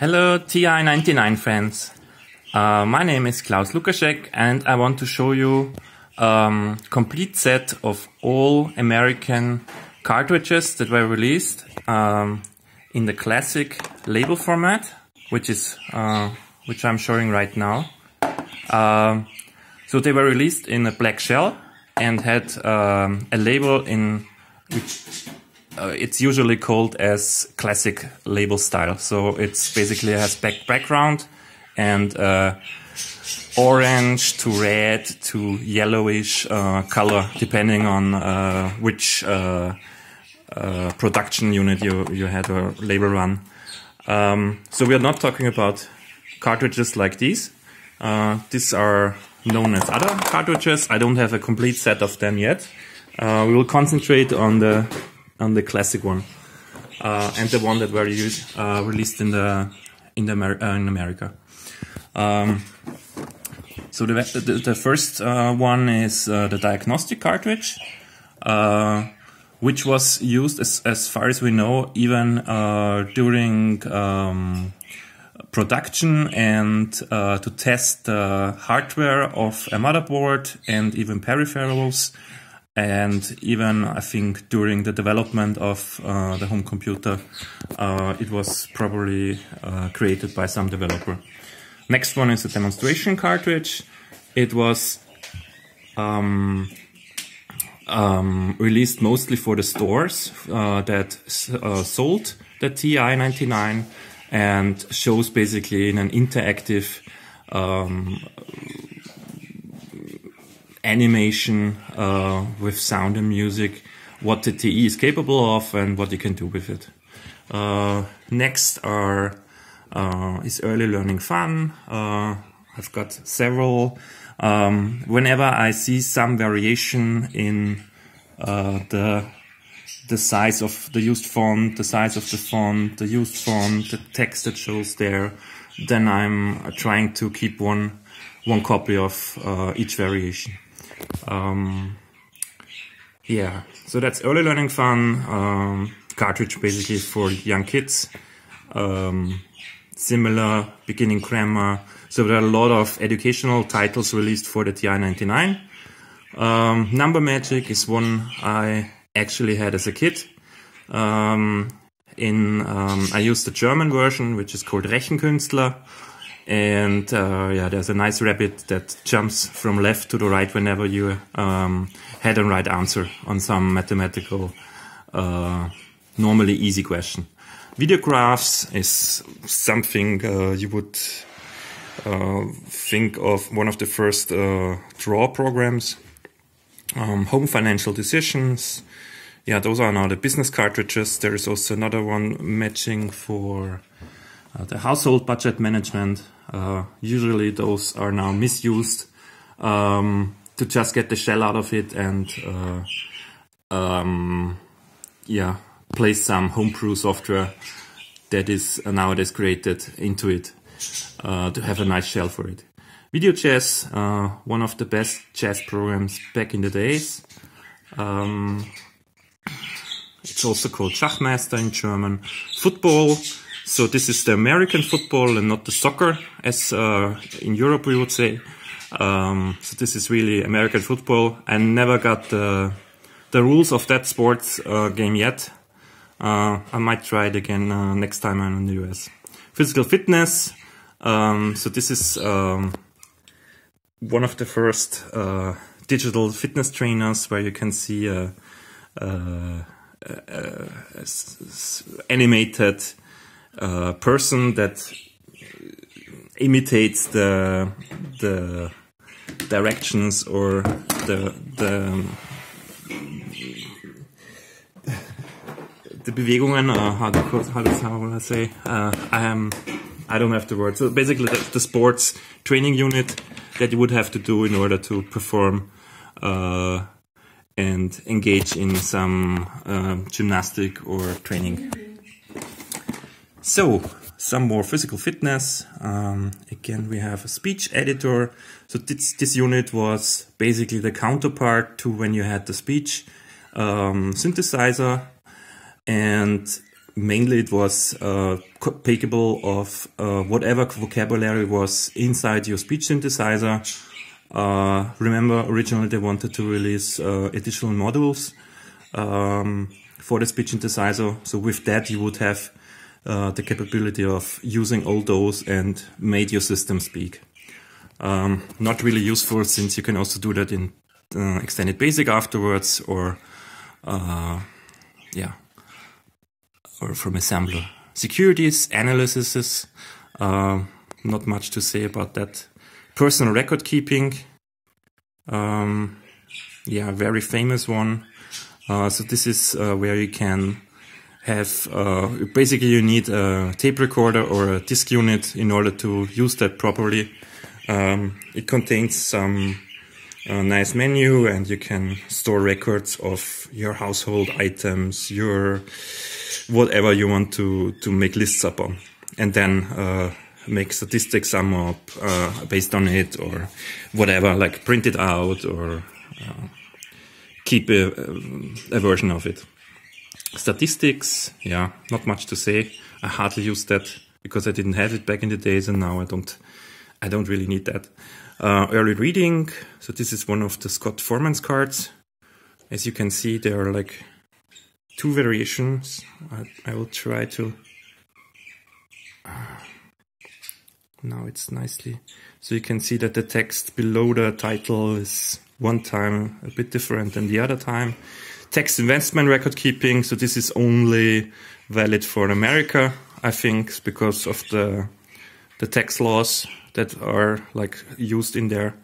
Hello TI-99 fans. Uh, my name is Klaus Lukaszek and I want to show you um, complete set of all American cartridges that were released um, in the classic label format, which is uh, which I'm showing right now. Uh, so they were released in a black shell and had um, a label in which uh, it's usually called as classic label style. So it's basically has back background and uh, orange to red to yellowish uh, color, depending on uh, which uh, uh, production unit you you had or label run. Um, so we are not talking about cartridges like these. these are known as other cartridges. I don't have a complete set of them yet. we will concentrate on the on the classic one, uh, and the one that were used uh, released in the in the Amer uh, in America. Um, so the the, the first uh, one is uh, the diagnostic cartridge, uh, which was used as as far as we know even during. Um, production and to test the hardware of a motherboard and even peripherals and even I think during the development of uh, the home computer, uh, it was probably uh, created by some developer. Next one is a demonstration cartridge. It was um, um, released mostly for the stores uh, that uh, sold the TI-99 and shows basically in an interactive um, animation uh, with sound and music, what the TE is capable of and what you can do with it. Uh, next are uh, is early learning fun. Uh, I've got several. Um, whenever I see some variation in uh, the the size of the used font, the size of the font, the used font, the text that shows there, then I'm trying to keep one one copy of uh, each variation. Um, yeah, so that's early learning fun. Um, cartridge basically for young kids. Um, similar beginning grammar. So there are a lot of educational titles released for the TI-99. Um, Number Magic is one I actually had as a kid. Um, in um, I used the German version, which is called Rechenkünstler. And uh, yeah, there's a nice rabbit that jumps from left to the right whenever you um, had a right answer on some mathematical, uh, normally easy question. Videographs is something uh, you would uh, think of one of the first uh, draw programs. Um, home financial decisions. Yeah, those are now the business cartridges. There is also another one matching for uh, the household budget management. Uh, usually those are now misused um, to just get the shell out of it and uh, um, yeah, place some homebrew software that is nowadays created into it uh, to have a nice shell for it. Video chess, uh, one of the best chess programs back in the days. Um, it's also called Schachmeister in German. Football, so this is the American football and not the soccer, as uh, in Europe we would say. Um, so this is really American football. I never got the the rules of that sports uh, game yet. Uh, I might try it again uh, next time I'm in the US. Physical fitness. Um, so this is um, one of the first uh, digital fitness trainers where you can see a, a, a animated uh, person that imitates the the directions or the the the Bewegungen, uh, how, to, how, to, how I say? Uh, I am, I don't have the word. So basically, the, the, sports training unit that you would have to do in order to perform uh, and engage in some uh, gymnastic or training. So, some more physical fitness. Um, again, we have a speech editor. So this, this unit was basically the counterpart to when you had the speech um, synthesizer. And mainly it was uh, capable of uh, whatever vocabulary was inside your speech synthesizer. Uh, remember, originally they wanted to release uh, additional modules um, for the speech synthesizer. So with that, you would have uh, the capability of using all those and made your system speak. Um, not really useful since you can also do that in uh, extended basic afterwards or yeah or from assembler. Securities, analysis, uh, not much to say about that. Personal record keeping, um, yeah, very famous one. Uh, so this is uh, where you can have, uh, basically you need a tape recorder or a disk unit in order to use that properly. Um, it contains some a nice menu and you can store records of your household items, your whatever you want to, to make lists upon. And then uh, make statistics sum up uh, based on it or whatever, like print it out or uh, keep a, a version of it. Statistics, yeah, not much to say. I hardly use that because I didn't have it back in the days and now I don't, I don't really need that. Uh, early reading. So this is one of the Scott Foresman's cards. As you can see, there are like two variations. I, I will try to. Uh, now it's nicely. So you can see that the text below the title is one time a bit different than the other time. Tax investment record keeping. So this is only valid for America, I think, because of the the tax laws that are like used in there.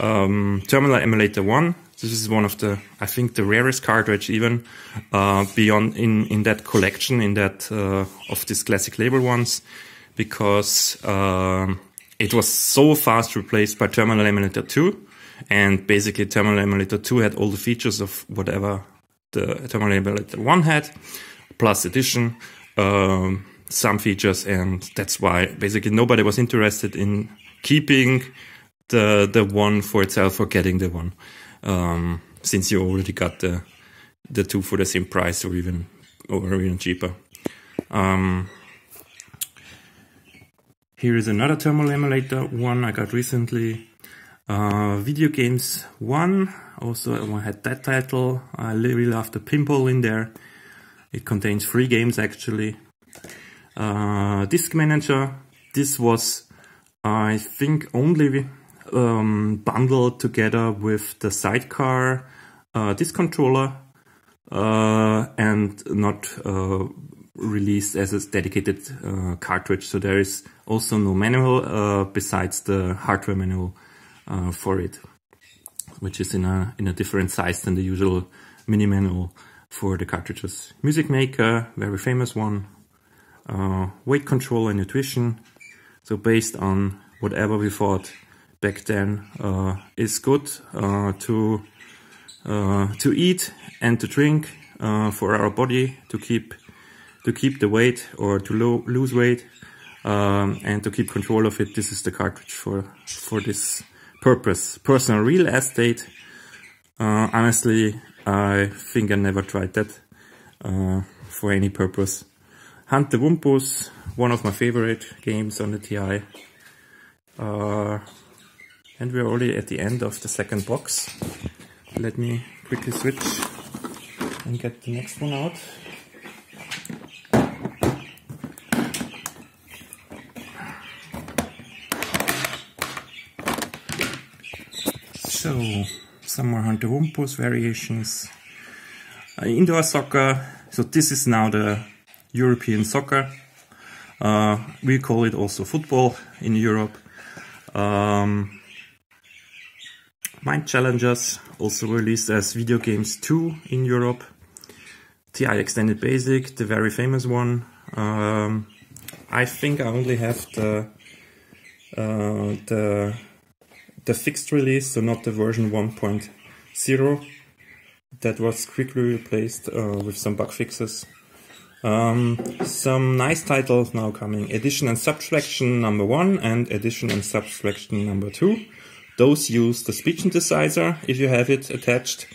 Um, Terminal Emulator 1. This is one of the, I think, the rarest cartridge even uh, beyond in in that collection in that uh, of these classic label ones, because um, it was so fast replaced by Terminal Emulator 2, and basically Terminal Emulator 2 had all the features of whatever the Terminal Emulator 1 had, plus addition. Um, some features, and that's why basically nobody was interested in keeping the the one for itself or getting the one, um, since you already got the the two for the same price or even or even cheaper. Um, here is another terminal emulator one I got recently. Uh, video games one also I had that title. I really love the pinball in there. It contains three games actually uh, disk manager. This was, I think, only um, bundled together with the sidecar uh, disk controller uh, and not uh, released as a dedicated uh, cartridge. So there is also no manual uh, besides the hardware manual for it, which is in a in a different size than the usual mini manual for the cartridges. Music Maker, very famous one, uh, weight control and nutrition. So based on whatever we thought back then uh, is good uh, to uh, to eat and to drink uh, for our body to keep to keep the weight or to lo lose weight um, and to keep control of it. This is the cartridge for for this purpose. Personal real estate. Uh, honestly, I think I never tried that for any purpose. Hunt the Wumpus, one of my favorite games on the TI. Uh, and we're already at the end of the second box. Let me quickly switch and get the next one out. So, some more Hunt the Wumpus variations. Uh, indoor soccer. So this is now the European soccer. Uh, we call it also football in Europe. Um, Mind Challengers, also released as video games 2 in Europe. TI Extended Basic, the very famous one. Um, I think I only have the uh, the the fixed release, so not the version 1.0. That was quickly replaced uh, with some bug fixes. Um, some nice titles now coming. Addition and subtraction number one and addition and subtraction number two. Those use the speech synthesizer if you have it attached.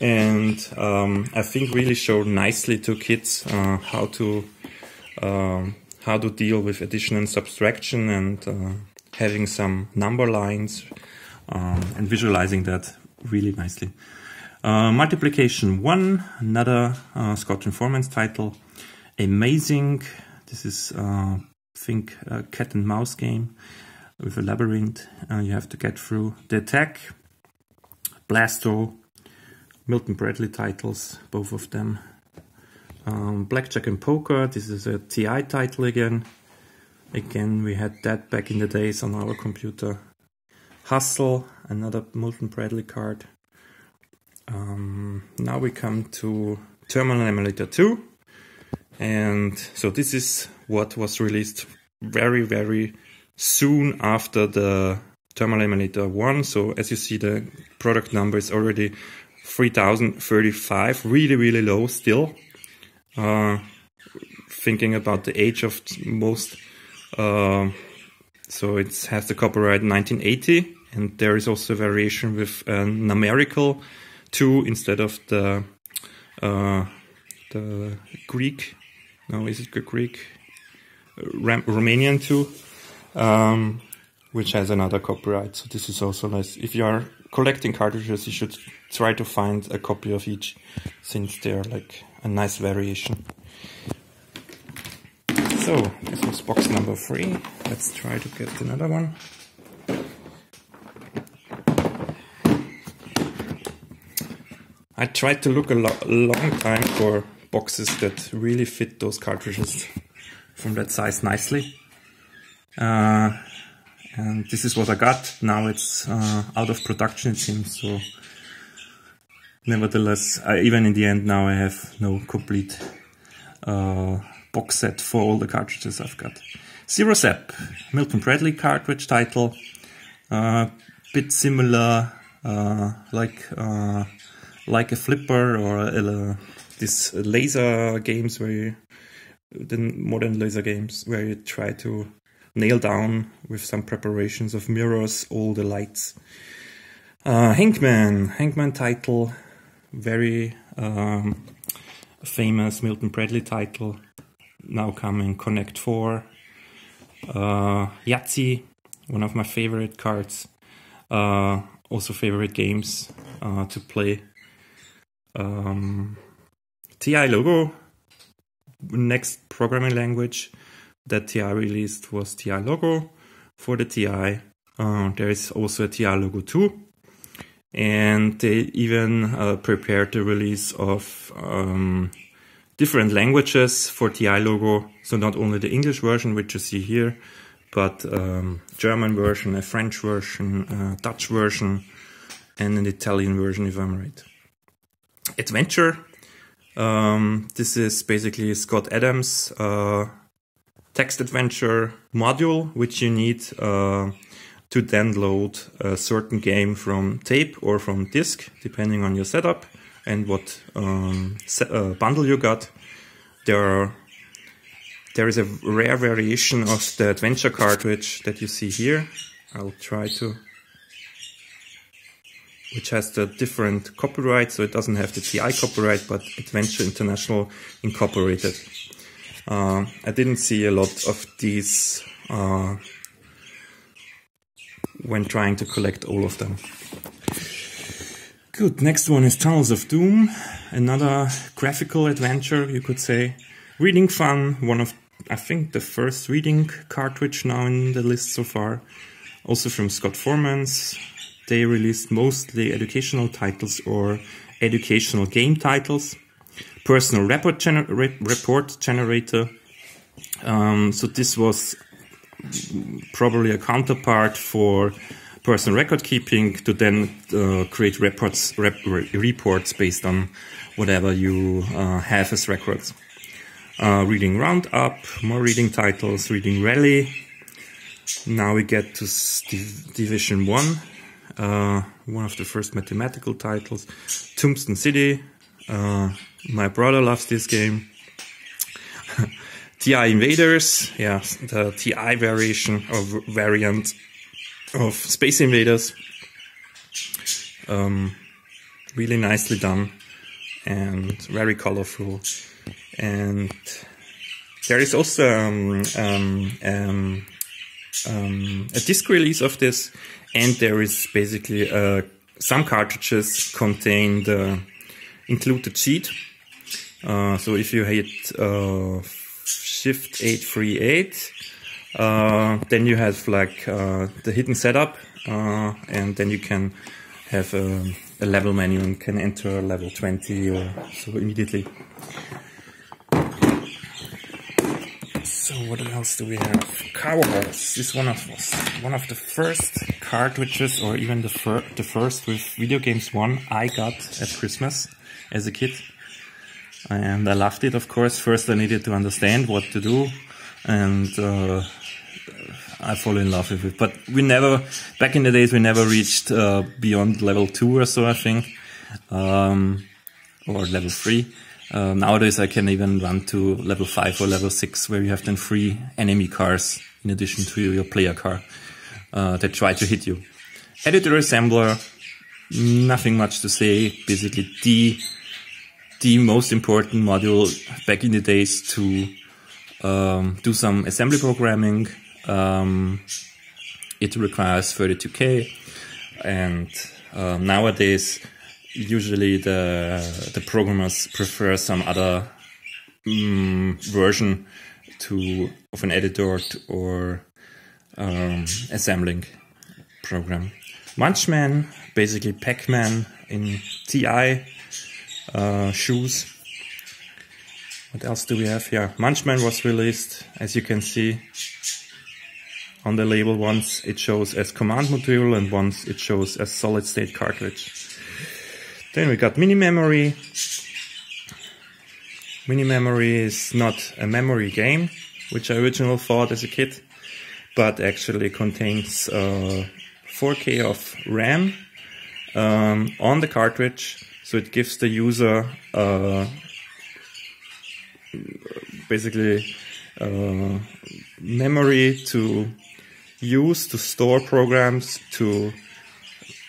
And um, I think really show nicely to kids uh, how to um, how to deal with addition and subtraction and uh, having some number lines um, and visualizing that really nicely. Uh, multiplication 1, another uh, Scott Foresman's title. A-Maze-ing, this is, uh, I think, a cat and mouse game with a labyrinth uh, you have to get through. The Attack, Blasto, Milton Bradley titles, both of them. Um, Blackjack and Poker, this is a TI title again. Again, we had that back in the days on our computer. Hustle, another Milton Bradley card. Um, now we come to Terminal Emulator 2. And so this is what was released very, very soon after the Terminal Emulator 1. So as you see, the product number is already 3035, really, really low still. Uh, thinking about the age of most, uh, so it has the copyright 1980, and there is also a variation with a numerical 2 instead of the uh, the Greek. No, is it Greek? Ram Romanian 2 um, which has another copyright. So this is also nice. If you are collecting cartridges, you should try to find a copy of each, since they're like a nice variation. So this was box number three. Let's try to get another one. I tried to look a, lo long time for boxes that really fit those cartridges from that size nicely. Uh, and this is what I got. Now it's uh, out of production, it seems. So, nevertheless, I, even in the end, now I have no complete uh, box set for all the cartridges I've got. Zero Zap, Milton Bradley cartridge title, uh, bit similar, uh, like uh, like a flipper or a, this laser games where you, the modern laser games where you try to nail down with some preparations of mirrors all the lights. Uh, Hangman, Hangman title, very um, famous Milton Bradley title, now coming Connect 4. Uh, Yahtzee, one of my favorite cards, uh, also favorite games uh, to play. Um, TI logo, next programming language that TI released was TI logo for the TI. Uh, there is also a TI logo 2. And they even uh, prepared the release of um, different languages for TI logo. So not only the English version, which you see here, but um, German version, a French version, a Dutch version, and an Italian version, if I'm right. Adventure. Um, this is basically Scott Adams' uh, text adventure module, which you need uh, to download a certain game from tape or from disk, depending on your setup and what um, uh, bundle you got. There are there is a rare variation of the adventure cartridge that you see here. I'll try to which has the different copyright, so it doesn't have the TI copyright, but Adventure International Incorporated. Uh, I didn't see a lot of these uh, when trying to collect all of them. Good, next one is Tunnels of Doom, another graphical adventure, you could say. Reading fun, one of, I think, the first reading cartridge now in the list so far. Also from Scott Foresman's. They released mostly educational titles or educational game titles personal report, gener report generator. Um, so this was probably a counterpart for personal record keeping to then uh, create reports rep reports based on whatever you uh, have as records. Uh, reading Roundup, more reading titles, reading Rally. Now we get to Division 1, uh, one of the first mathematical titles. Tombstone City, my brother loves this game. TI Invaders, yeah, the TI variation or variant of Space Invaders. Um, really nicely done and very colorful. And there is also um, um, um, um, a disc release of this, and there is basically uh, some cartridges contain the included cheat. Uh, so if you hit uh, Shift 838, uh, then you have like uh, the hidden setup, uh, and then you can have a, a level menu and can enter level 20 or so immediately. So what else do we have? Car Wars is one of us. one of the first cartridges, or even the fir the first with video games one I got at Christmas as a kid, and I loved it. Of course, first I needed to understand what to do, and uh, I fall in love with it. But we never, back in the days, we never reached uh, beyond level two or so, I think, um, or level three. Uh, nowadays, I can even run to level 5 or level 6, where you have then free enemy cars in addition to your player car uh, that try to hit you. Editor assembler, nothing much to say. Basically, the the most important module back in the days to um, do some assembly programming. Um, it requires 32k, and uh, nowadays usually the the programmers prefer some other um, version to of an editor or um, assembling program. Munchman, basically Pac-Man in TI uh, shoes. What else do we have here? Munchman was released, as you can see on the label. Once it shows as command module and once it shows as solid state cartridge. Then we got mini memory. Mini memory is not a memory game, which I originally thought as a kid, but actually contains uh, 4K of RAM um, on the cartridge, so it gives the user uh, basically uh, memory to use to store programs, to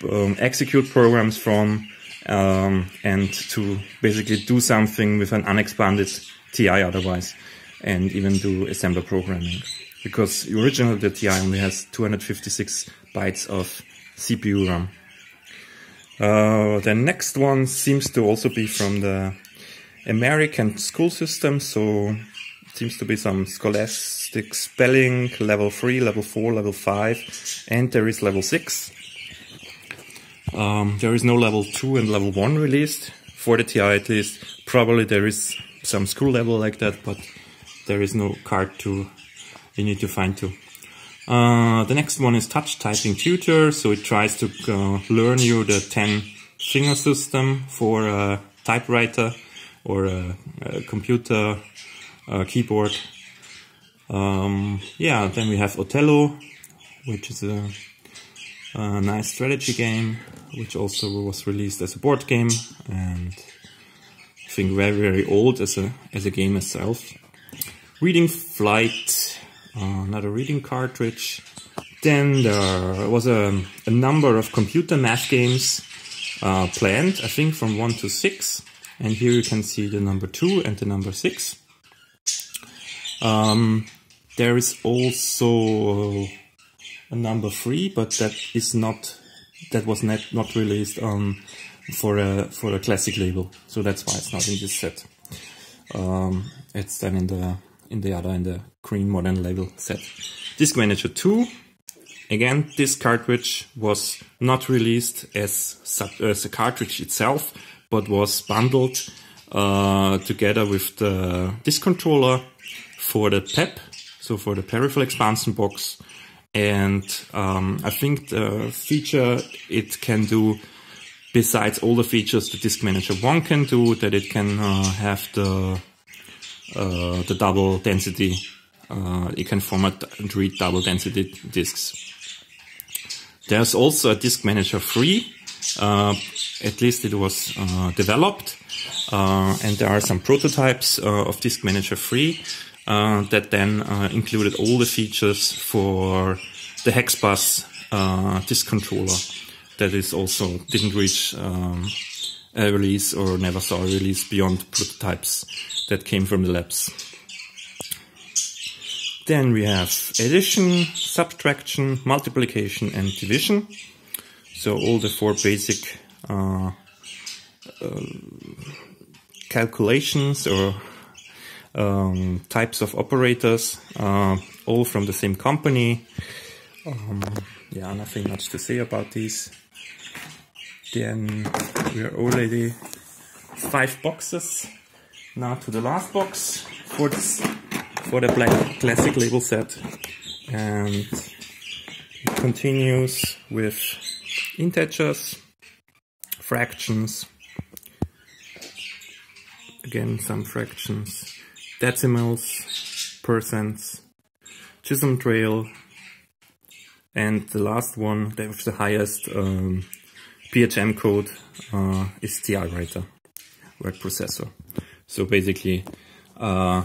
um, execute programs from, um, and to basically do something with an unexpanded TI otherwise, and even do assembler programming. Because the original the TI only has 256 bytes of CPU RAM. Uh, the next one seems to also be from the American school system, so seems to be some scholastic spelling, level 3, level 4, level 5, and there is level 6. Um, there is no level 2 and level 1 released, for the TI at least. Probably there is some school level like that, but there is no card to, you need to find to. Uh, the next one is touch typing tutor, so it tries to uh, learn you the 10 finger system for a typewriter or a, a computer uh, keyboard. Um, yeah, then we have Othello, which is a, a, nice strategy game, which also was released as a board game and I think very very old as a as a game itself. Reading Flight, uh, another reading cartridge. Then there was a, a number of computer math games uh, planned, I think from 1 to 6. And here you can see the number 2 and the number 6. Um, there is also a number 3, but that is not, that was not, not released um, for a for a classic label, so that's why it's not in this set. Um, it's then in the in the other in the green modern label set. Disk Manager 2. Again, this cartridge was not released as, as a cartridge itself, but was bundled uh, together with the disk controller for the PEB, so for the peripheral expansion box. And um, I think the feature it can do, besides all the features the Disk Manager 1 can do, that it can uh, have the uh, the double density. Uh, it can format and read double density disks. There's also a Disk Manager 3. Uh, at least it was uh, developed. Uh, and there are some prototypes uh, of Disk Manager 3 that then included all the features for the Hexbus disk controller that is also didn't reach um, a release or never saw a release beyond prototypes that came from the labs. Then we have addition, subtraction, multiplication, and division. So all the four basic uh, uh, calculations or um, types of operators, uh, all from the same company. Um, yeah, nothing much to say about these. Then we are already five boxes. Now to the last box for this for the black classic label set, and it continues with integers, fractions, again some fractions, decimals, percents, Chisholm trail, and the last one, that with the highest um, PHM code, uh, is TI writer, word processor. So basically, uh,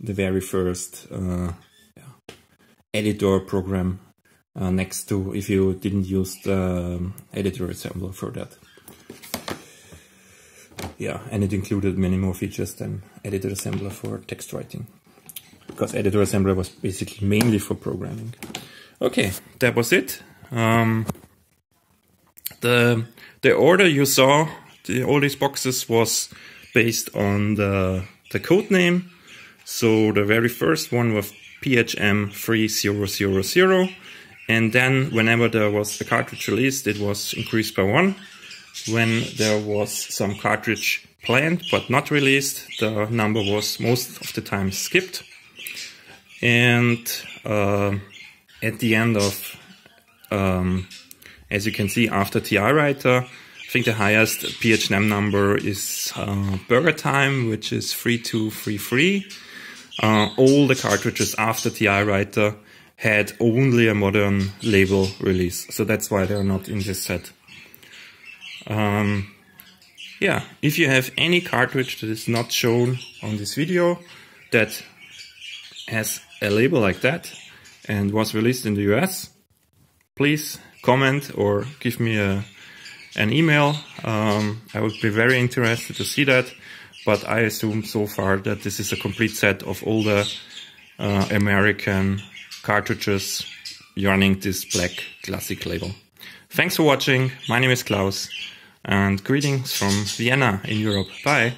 the very first uh, yeah, editor program uh, next to if you didn't use the um, editor assembler for that. Yeah, and it included many more features than editor assembler for text writing. Because editor assembler was basically mainly for programming. Okay, that was it. Um, the the order you saw, the, all these boxes was based on the the code name. So the very first one was PHM 3000 and then whenever there was a cartridge released, it was increased by one. When there was some cartridge planned but not released, the number was most of the time skipped. And uh, at the end of, um, as you can see, after TI Writer, I think the highest PHM number is uh, Burger Time, which is 3233. Uh, all the cartridges after TI Writer had only a modern label release. So that's why they're not in this set. Um, yeah, if you have any cartridge that is not shown on this video that has a label like that and was released in the US, please comment or give me a, an email. Um, I would be very interested to see that, but I assume so far that this is a complete set of all the uh, American cartridges running this black classic label. Thanks for watching. My name is Klaus and greetings from Vienna in Europe. Bye.